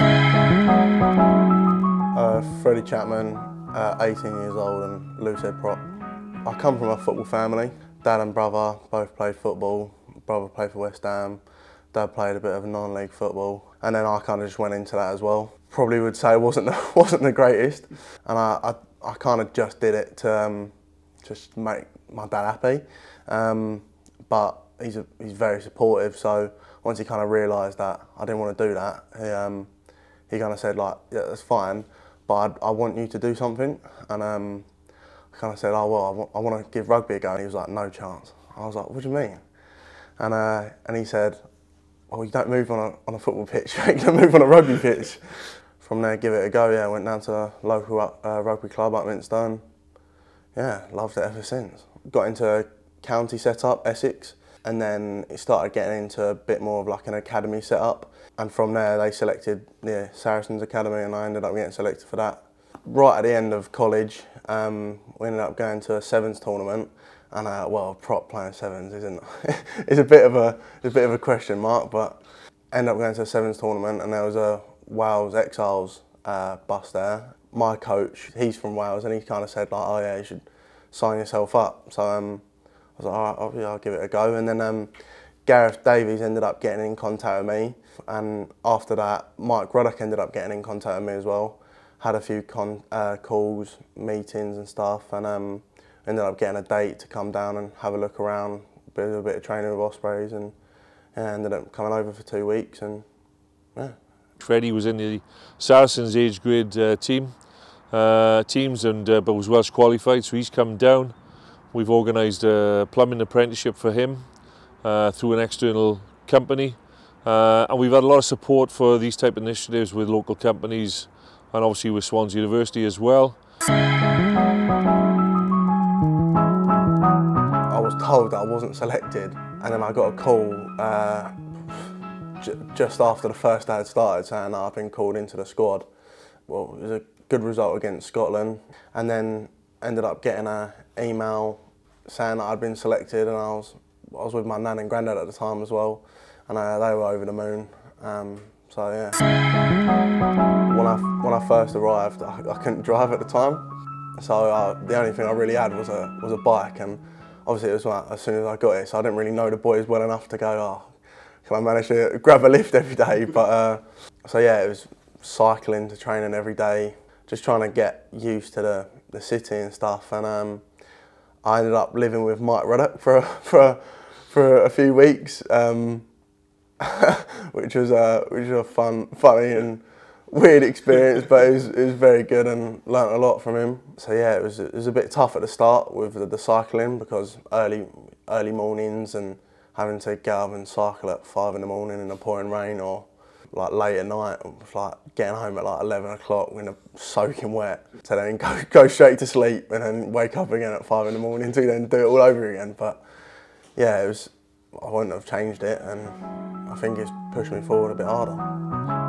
Uh, Freddie Chapman, uh, 18 years old and loosehead prop. I come from a football family. Dad and brother both played football. Brother played for West Ham. Dad played a bit of non-league football, and then I kind of just went into that as well. Probably would say wasn't the, wasn't the greatest, and I, I, I kind of just did it to um, just make my dad happy. Um, but he's a, he's very supportive, so once he kind of realised that I didn't want to do that, he, um, he kind of said like, yeah, that's fine, but I'd, I want you to do something. And um, I kind of said, oh, well, I want to give rugby a go. And he was like, no chance. I was like, what do you mean? And, uh, and he said, well, you don't move on a, on a football pitch, you don't move on a rugby pitch. From there, give it a go, yeah, went down to a local uh, rugby club Upminster and yeah, loved it ever since. Got into a county setup, Essex, and then it started getting into a bit more of like an academy setup. And from there, they selected the Saracens Academy, and I ended up getting selected for that. Right at the end of college, um, we ended up going to a sevens tournament, and uh, well, prop playing sevens isn't. it's a bit of a a bit of a question mark, but ended up going to a sevens tournament, and there was a Wales Exiles uh, bus there. My coach, he's from Wales, and he kind of said like, oh yeah, you should sign yourself up. So um, I was like, all right, I'll, I'll give it a go. And then um, Gareth Davies ended up getting in contact with me. And after that, Mike Ruddock ended up getting in contact with me as well. Had a few uh, calls, meetings and stuff, and um, ended up getting a date to come down and have a look around, a bit of training with Ospreys, and yeah, ended up coming over for two weeks. And yeah. Freddie was in the Saracens age grade uh, team, uh, teams, and uh, but was Welsh qualified, so he's come down. We've organised a plumbing apprenticeship for him uh, through an external company. Uh, and we've had a lot of support for these type of initiatives with local companies and obviously with Swansea University as well. I was told that I wasn't selected and then I got a call uh, just after the first day had started saying that I've been called into the squad. Well, it was a good result against Scotland and then ended up getting an email saying that I'd been selected and I was I was with my nan and granddad at the time as well and uh, they were over the moon. Um, so yeah. When I, when I first arrived I, I couldn't drive at the time so uh, the only thing I really had was a, was a bike and obviously it was like, as soon as I got it so I didn't really know the boys well enough to go oh can I manage to grab a lift every day but uh, so yeah it was cycling to training every day just trying to get used to the, the city and stuff and um, I ended up living with Mike Ruddock for for for a few weeks, um, which was a which was a fun, funny and weird experience, but it was it was very good and learnt a lot from him. So yeah, it was it was a bit tough at the start with the, the cycling because early early mornings and having to get up and cycle at five in the morning in the pouring rain or like late at night, like getting home at like 11 o'clock when I'm soaking wet to then go, go straight to sleep and then wake up again at five in the morning to then do it all over again. But yeah, it was, I wouldn't have changed it and I think it's pushed me forward a bit harder.